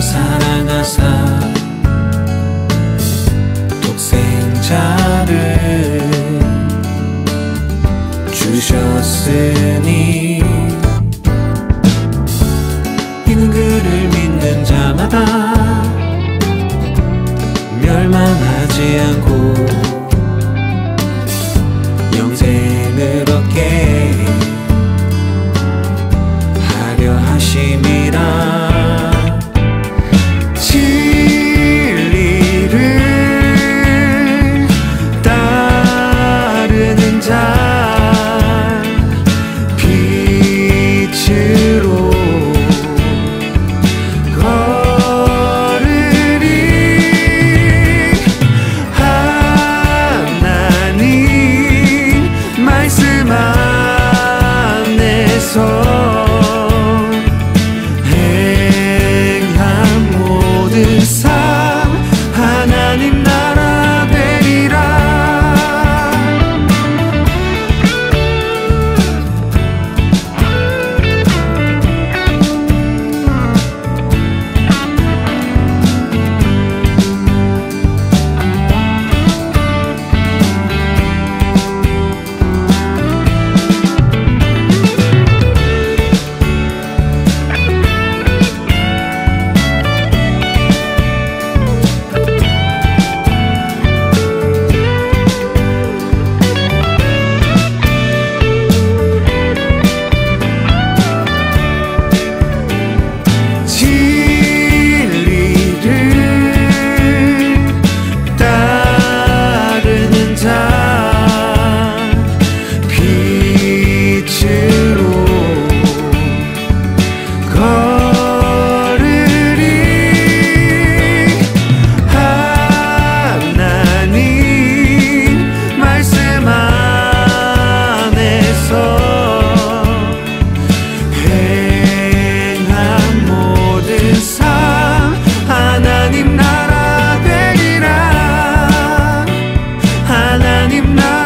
사랑하사 독생자를 주셨으니 이는 그를 믿는 자마다 멸망하지 않고 영생을 얻게 하려 하심이라. name now.